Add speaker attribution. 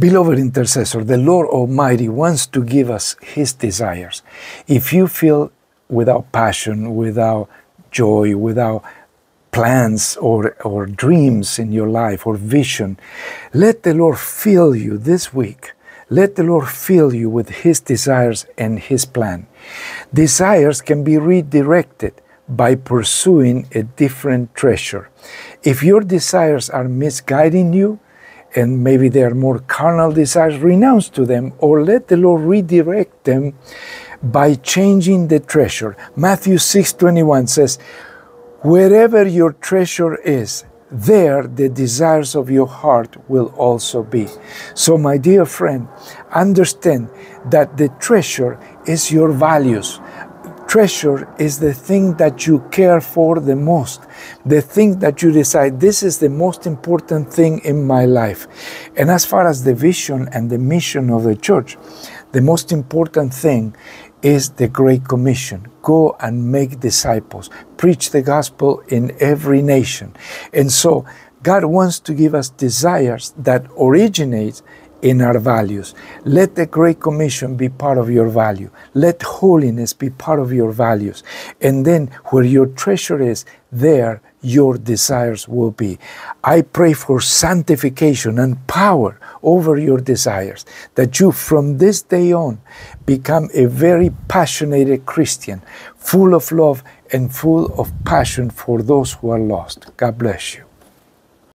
Speaker 1: Beloved intercessor, the Lord Almighty wants to give us His desires. If you feel without passion, without joy, without plans or, or dreams in your life or vision, let the Lord fill you this week. Let the Lord fill you with His desires and His plan. Desires can be redirected by pursuing a different treasure. If your desires are misguiding you, and maybe they are more carnal desires, renounce to them or let the Lord redirect them by changing the treasure. Matthew 6:21 says, "Wherever your treasure is, there the desires of your heart will also be." So my dear friend, understand that the treasure is your values treasure is the thing that you care for the most, the thing that you decide, this is the most important thing in my life. And as far as the vision and the mission of the church, the most important thing is the Great Commission. Go and make disciples, preach the gospel in every nation. And so God wants to give us desires that originate in our values. Let the Great Commission be part of your value. Let holiness be part of your values. And then where your treasure is, there your desires will be. I pray for sanctification and power over your desires, that you from this day on become a very passionate Christian, full of love and full of passion for those who are lost. God bless you.